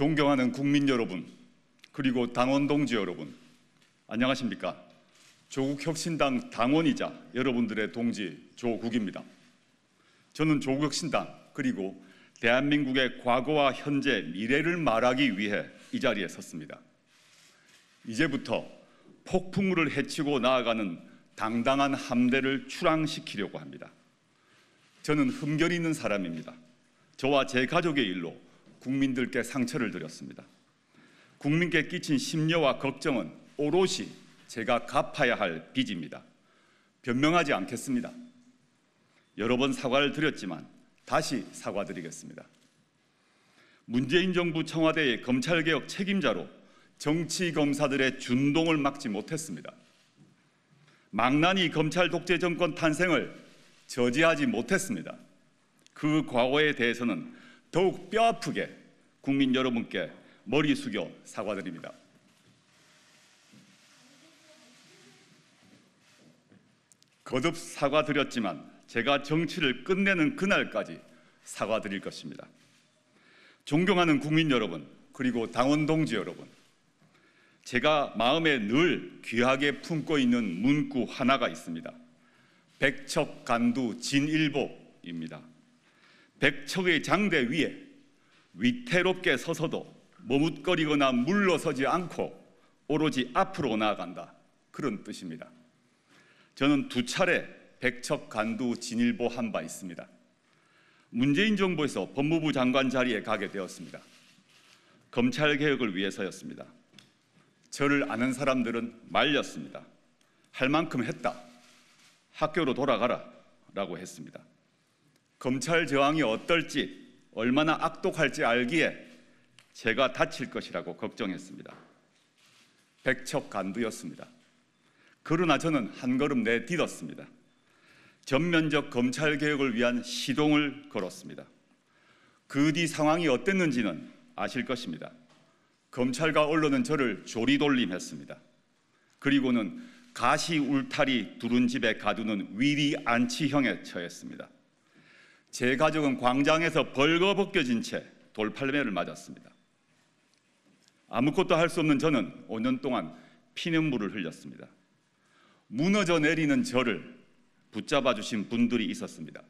존경하는 국민 여러분, 그리고 당원 동지 여러분, 안녕하십니까? 조국 혁신당 당원이자 여러분들의 동지 조국입니다. 저는 조국 혁신당 그리고 대한민국의 과거와 현재, 미래를 말하기 위해 이 자리에 섰습니다. 이제부터 폭풍우를 헤치고 나아가는 당당한 함대를 출항시키려고 합니다. 저는 흠결 있는 사람입니다. 저와 제 가족의 일로 국민들께 상처를 드렸습니다. 국민께 끼친 심려와 걱정은 오롯이 제가 갚아야 할 빚입니다. 변명하지 않겠습니다. 여러 번 사과를 드렸지만 다시 사과드리겠습니다. 문재인 정부 청와대의 검찰개혁 책임자로 정치 검사들의 준동을 막지 못했습니다. 망나니 검찰 독재 정권 탄생을 저지하지 못했습니다. 그 과거에 대해서는 더욱 뼈아프게 국민 여러분께 머리 숙여 사과드립니다. 거듭 사과드렸지만 제가 정치를 끝내는 그날까지 사과드릴 것입니다. 존경하는 국민 여러분, 그리고 당원 동지 여러분, 제가 마음에 늘 귀하게 품고 있는 문구 하나가 있습니다. 백척간두 진일보입니다. 백척의 장대 위에 위태롭게 서서도 머뭇거리거나 물러서지 않고 오로지 앞으로 나아간다. 그런 뜻입니다. 저는 두 차례 백척 간두 진일보 한 바 있습니다. 문재인 정부에서 법무부 장관 자리에 가게 되었습니다. 검찰 개혁을 위해서였습니다. 저를 아는 사람들은 말렸습니다. 할 만큼 했다. 학교로 돌아가라. 라고 했습니다. 검찰 저항이 어떨지, 얼마나 악독할지 알기에 제가 다칠 것이라고 걱정했습니다. 백척간두였습니다. 그러나 저는 한 걸음 내딛었습니다. 전면적 검찰 개혁을 위한 시동을 걸었습니다. 그 뒤 상황이 어땠는지는 아실 것입니다. 검찰과 언론은 저를 조리돌림했습니다. 그리고는 가시 울타리 두른 집에 가두는 위리 안치형에 처했습니다. 제 가족은 광장에서 벌거벗겨진 채 돌팔매를 맞았습니다. 아무것도 할 수 없는 저는 5년 동안 피눈물을 흘렸습니다. 무너져 내리는 저를 붙잡아 주신 분들이 있었습니다.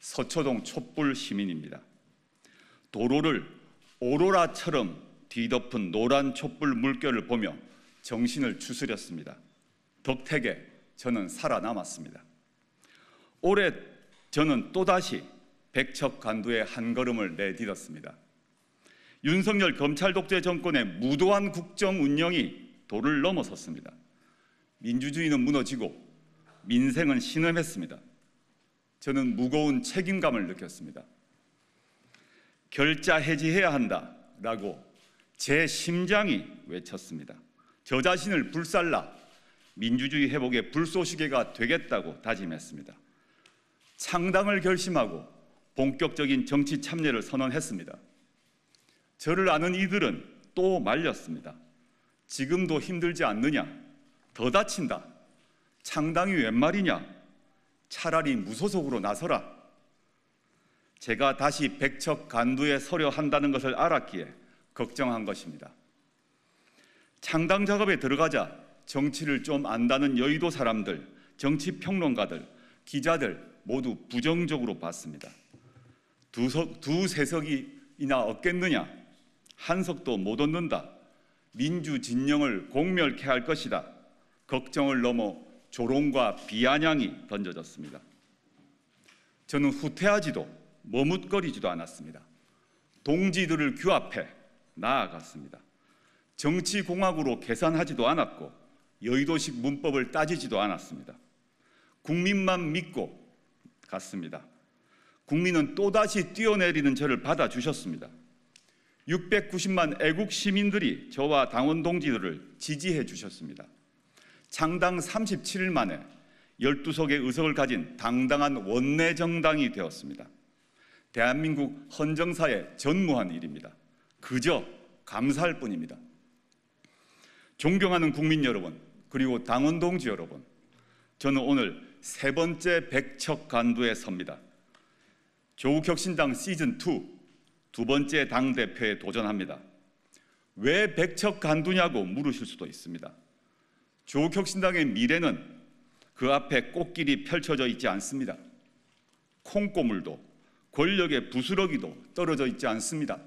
서초동 촛불 시민입니다. 도로를 오로라처럼 뒤덮은 노란 촛불 물결을 보며 정신을 추스렸습니다. 덕택에 저는 살아남았습니다. 올해 저는 또다시 백척 간두의 한 걸음을 내딛었습니다. 윤석열 검찰 독재 정권의 무도한 국정 운영이 도를 넘어섰습니다. 민주주의는 무너지고 민생은 신음했습니다. 저는 무거운 책임감을 느꼈습니다. 결자 해지해야 한다라고 제 심장이 외쳤습니다. 저 자신을 불살라 민주주의 회복의 불쏘시개가 되겠다고 다짐했습니다. 창당을 결심하고 본격적인 정치 참여를 선언했습니다. 저를 아는 이들은 또 말렸습니다. 지금도 힘들지 않느냐? 더 다친다. 창당이 웬 말이냐? 차라리 무소속으로 나서라. 제가 다시 백척 간두에 서려 한다는 것을 알았기에 걱정한 것입니다. 창당 작업에 들어가자 정치를 좀 안다는 여의도 사람들, 정치 평론가들, 기자들 모두 부정적으로 봤습니다. 두, 석, 두 세석이나 얻겠느냐? 한 석도 못 얻는다. 민주 진영을 공멸케 할 것이다. 걱정을 넘어 조롱과 비아냥이 던져졌습니다. 저는 후퇴하지도 머뭇거리지도 않았습니다. 동지들을 규합해 나아갔습니다. 정치공학으로 계산하지도 않았고 여의도식 문법을 따지지도 않았습니다. 국민만 믿고 갔습니다. 국민은 또다시 뛰어내리는 저를 받아주셨습니다. 690만 애국 시민들이 저와 당원 동지들을 지지해 주셨습니다. 창당 37일 만에 12석의 의석을 가진 당당한 원내 정당이 되었습니다. 대한민국 헌정사의 전무한 일입니다. 그저 감사할 뿐입니다. 존경하는 국민 여러분, 그리고 당원 동지 여러분, 저는 오늘 세 번째 백척 간두에 섭니다. 조국 혁신당 시즌 2 두 번째 당대표에 도전합니다. 왜 백척 간두냐고 물으실 수도 있습니다. 조국 혁신당의 미래는 그 앞에 꽃길이 펼쳐져 있지 않습니다. 콩고물도 권력의 부스러기도 떨어져 있지 않습니다.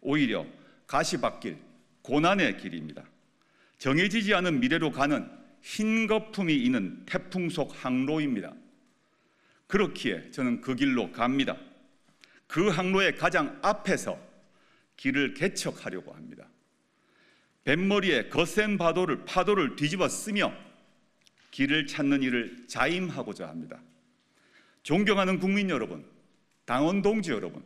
오히려 가시밭길, 고난의 길입니다. 정해지지 않은 미래로 가는 흰 거품이 있는 태풍 속 항로입니다. 그렇기에 저는 그 길로 갑니다. 그 항로의 가장 앞에서 길을 개척하려고 합니다. 뱃머리에 거센 파도를, 파도를 뒤집어 쓰며 길을 찾는 일을 자임하고자 합니다. 존경하는 국민 여러분, 당원 동지 여러분,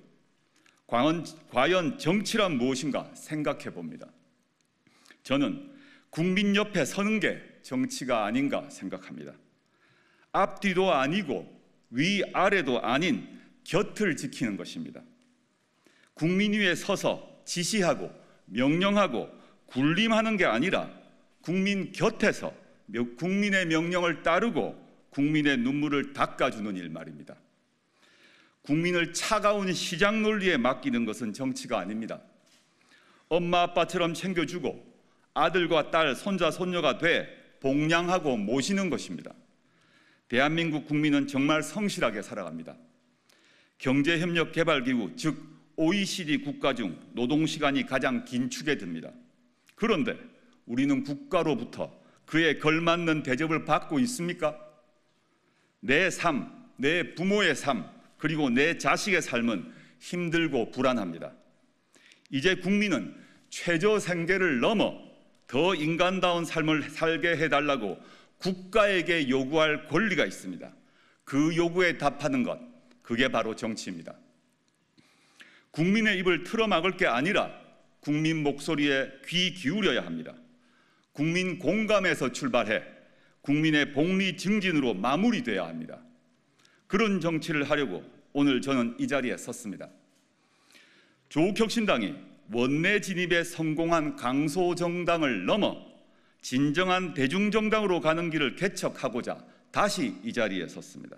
과연, 과연 정치란 무엇인가 생각해 봅니다. 저는 국민 옆에 서는 게 정치가 아닌가 생각합니다. 앞뒤도 아니고 위아래도 아닌 곁을 지키는 것입니다. 국민 위에 서서 지시하고 명령하고 군림하는 게 아니라 국민 곁에서 국민의 명령을 따르고 국민의 눈물을 닦아주는 일 말입니다. 국민을 차가운 시장 논리에 맡기는 것은 정치가 아닙니다. 엄마 아빠처럼 챙겨주고 아들과 딸, 손자, 손녀가 돼 복량하고 모시는 것입니다. 대한민국 국민은 정말 성실하게 살아갑니다. 경제협력개발기구, 즉 OECD 국가 중 노동시간이 가장 긴 축에 듭니다. 그런데 우리는 국가로부터 그에 걸맞는 대접을 받고 있습니까? 내 삶, 내 부모의 삶, 그리고 내 자식의 삶은 힘들고 불안합니다. 이제 국민은 최저 생계를 넘어 더 인간다운 삶을 살게 해달라고 국가에게 요구할 권리가 있습니다. 그 요구에 답하는 것, 그게 바로 정치입니다. 국민의 입을 틀어막을 게 아니라 국민 목소리에 귀 기울여야 합니다. 국민 공감에서 출발해 국민의 복리 증진으로 마무리돼야 합니다. 그런 정치를 하려고 오늘 저는 이 자리에 섰습니다. 조국혁신당이 원내 진입에 성공한 강소정당을 넘어 진정한 대중정당으로 가는 길을 개척하고자 다시 이 자리에 섰습니다.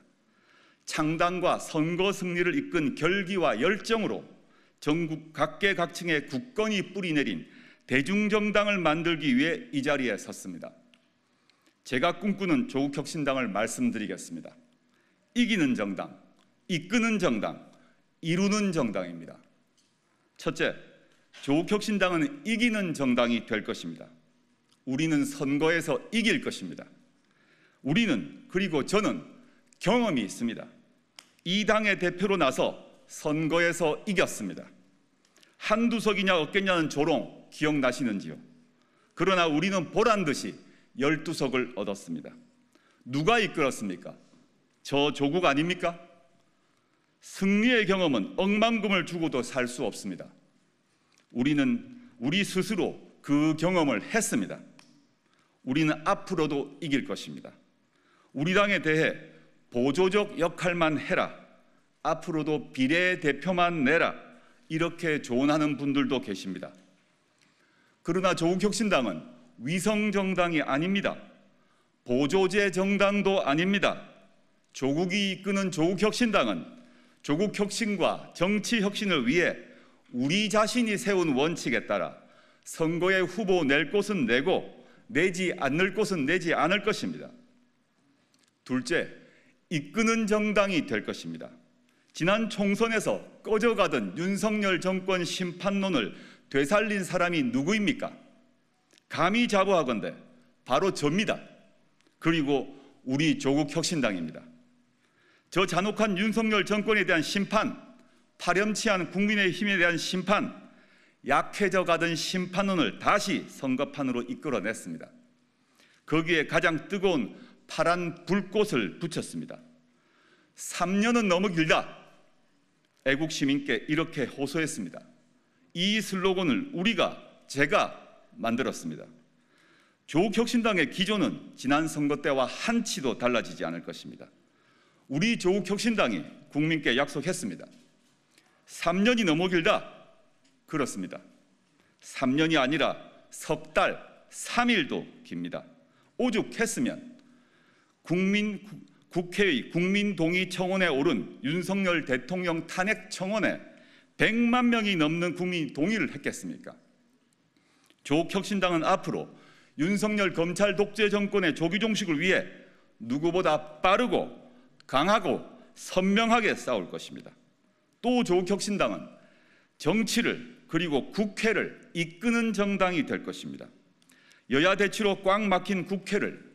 창당과 선거 승리를 이끈 결기와 열정으로 전국 각계각층의 국권이 뿌리내린 대중정당을 만들기 위해 이 자리에 섰습니다. 제가 꿈꾸는 조국혁신당을 말씀드리겠습니다. 이기는 정당, 이끄는 정당, 이루는 정당입니다. 첫째, 조국혁신당은 이기는 정당이 될 것입니다. 우리는 선거에서 이길 것입니다. 우리는 그리고 저는 경험이 있습니다. 이 당의 대표로 나서 선거에서 이겼습니다. 한두 석이냐 없겠냐는 조롱 기억나시는지요? 그러나 우리는 보란 듯이 12석을 얻었습니다. 누가 이끌었습니까? 저 조국 아닙니까? 승리의 경험은 억만금을 주고도 살 수 없습니다. 우리는 우리 스스로 그 경험을 했습니다. 우리는 앞으로도 이길 것입니다. 우리 당에 대해 보조적 역할만 해라. 앞으로도 비례대표만 내라. 이렇게 조언하는 분들도 계십니다. 그러나 조국혁신당은 위성정당이 아닙니다. 보조제 정당도 아닙니다. 조국이 이끄는 조국혁신당은 조국혁신과 정치혁신을 위해 우리 자신이 세운 원칙에 따라 선거에 후보 낼 곳은 내고 내지 않을 곳은 내지 않을 것입니다. 둘째, 이끄는 정당이 될 것입니다. 지난 총선에서 꺼져가던 윤석열 정권 심판론을 되살린 사람이 누구입니까? 감히 자부하건대 바로 접니다. 그리고 우리 조국 혁신당입니다. 저 잔혹한 윤석열 정권에 대한 심판, 파렴치한 국민의힘에 대한 심판, 약해져 가던 심판론을 다시 선거판으로 이끌어냈습니다. 거기에 가장 뜨거운 파란 불꽃을 붙였습니다. 3년은 너무 길다. 애국 시민께 이렇게 호소했습니다. 이 슬로건을 우리가 제가 만들었습니다. 조국혁신당의 기조는 지난 선거 때와 한치도 달라지지 않을 것입니다. 우리 조국혁신당이 국민께 약속했습니다. 3년이 너무 길다. 그렇습니다. 3년이 아니라 석 달, 3일도 깁니다. 오죽했으면 국민 국회의 국민동의 청원에 오른 윤석열 대통령 탄핵 청원에 100만 명이 넘는 국민이 동의를 했겠습니까? 조국혁신당은 앞으로 윤석열 검찰 독재 정권의 조기 종식을 위해 누구보다 빠르고 강하고 선명하게 싸울 것입니다. 또 조국혁신당은 정치를 그리고 국회를 이끄는 정당이 될 것입니다. 여야 대치로 꽉 막힌 국회를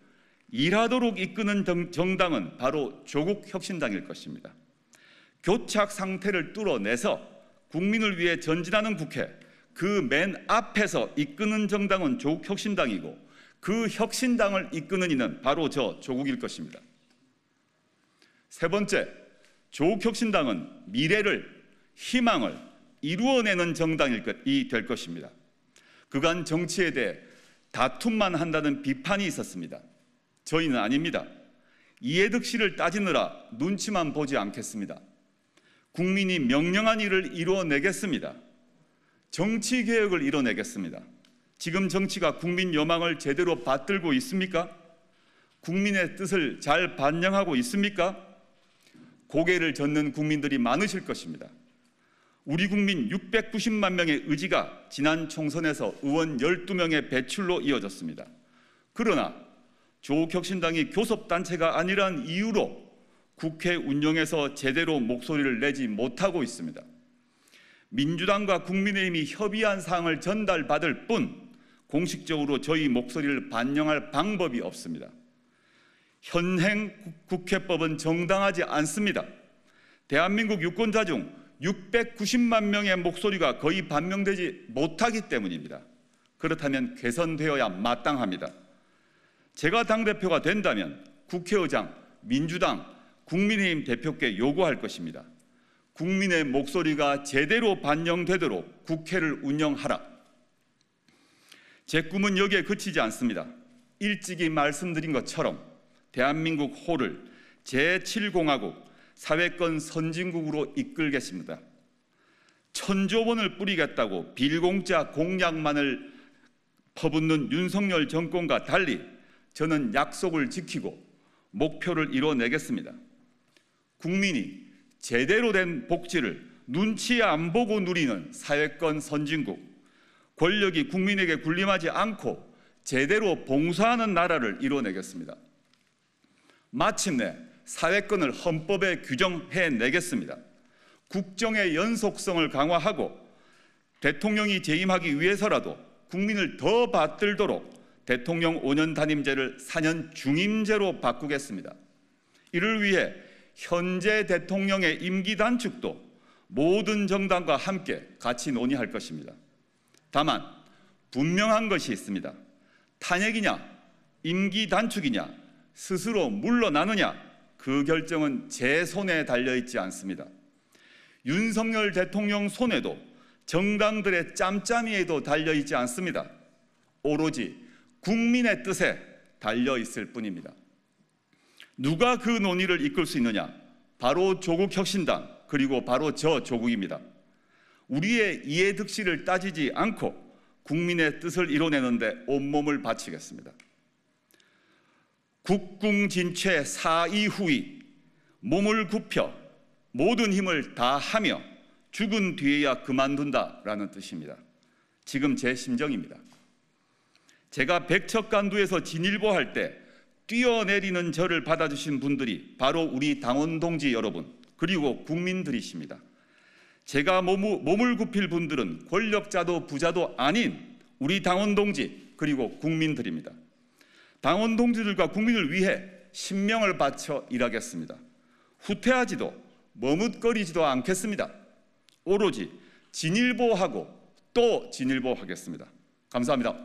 일하도록 이끄는 정당은 바로 조국혁신당일 것입니다. 교착 상태를 뚫어내서 국민을 위해 전진하는 국회, 그 맨 앞에서 이끄는 정당은 조국혁신당이고 그 혁신당을 이끄는 이는 바로 저 조국일 것입니다. 세 번째, 조국혁신당은 미래를, 희망을 이루어내는 정당이 될 것입니다. 그간 정치에 대해 다툼만 한다는 비판이 있었습니다. 저희는 아닙니다. 이해득실을 따지느라 눈치만 보지 않겠습니다. 국민이 명령한 일을 이루어내겠습니다. 정치 개혁을 이뤄내겠습니다. 지금 정치가 국민 여망을 제대로 받들고 있습니까? 국민의 뜻을 잘 반영하고 있습니까? 고개를 젓는 국민들이 많으실 것입니다. 우리 국민 690만 명의 의지가 지난 총선에서 의원 12명의 배출로 이어졌습니다. 그러나 조국혁신당이 교섭단체가 아니란 이유로 국회 운영에서 제대로 목소리를 내지 못하고 있습니다. 민주당과 국민의힘이 협의한 사항을 전달받을 뿐 공식적으로 저희 목소리를 반영할 방법이 없습니다. 현행 국회법은 정당하지 않습니다. 대한민국 유권자 중 690만 명의 목소리가 거의 반영되지 못하기 때문입니다. 그렇다면 개선되어야 마땅합니다. 제가 당대표가 된다면 국회의장, 민주당, 국민의힘 대표께 요구할 것입니다. 국민의 목소리가 제대로 반영되도록 국회를 운영하라. 제 꿈은 여기에 그치지 않습니다. 일찍이 말씀드린 것처럼 대한민국 호를 제7공화국 사회권 선진국으로 이끌겠습니다. 천조 원을 뿌리겠다고 빌공짜 공약만을 퍼붓는 윤석열 정권과 달리 저는 약속을 지키고 목표를 이뤄내겠습니다. 국민이 제대로 된 복지를 눈치 안 보고 누리는 사회권 선진국, 권력이 국민에게 군림하지 않고 제대로 봉사하는 나라를 이뤄내겠습니다. 마침내 사회권을 헌법에 규정해 내겠습니다. 국정의 연속성을 강화하고 대통령이 재임하기 위해서라도 국민을 더 받들도록 대통령 5년 단임제를 4년 중임제로 바꾸겠습니다. 이를 위해 현재 대통령의 임기 단축도 모든 정당과 함께 같이 논의할 것입니다. 다만 분명한 것이 있습니다. 탄핵이냐, 임기 단축이냐, 스스로 물러나느냐, 그 결정은 제 손에 달려 있지 않습니다. 윤석열 대통령 손에도 정당들의 짬짬이에도 달려 있지 않습니다. 오로지 국민의 뜻에 달려 있을 뿐입니다. 누가 그 논의를 이끌 수 있느냐? 바로 조국 혁신당 그리고 바로 저 조국입니다. 우리의 이해득실을 따지지 않고 국민의 뜻을 이뤄내는데 온몸을 바치겠습니다. 국궁진최 사이후이 몸을 굽혀 모든 힘을 다하며 죽은 뒤에야 그만둔다라는 뜻입니다. 지금 제 심정입니다. 제가 백척간두에서 진일보할 때 뛰어내리는 저를 받아주신 분들이 바로 우리 당원 동지 여러분 그리고 국민들이십니다. 제가 몸을 굽힐 분들은 권력자도 부자도 아닌 우리 당원 동지 그리고 국민들입니다. 당원 동지들과 국민을 위해 신명을 바쳐 일하겠습니다. 후퇴하지도 머뭇거리지도 않겠습니다. 오로지 진일보하고 또 진일보하겠습니다. 감사합니다.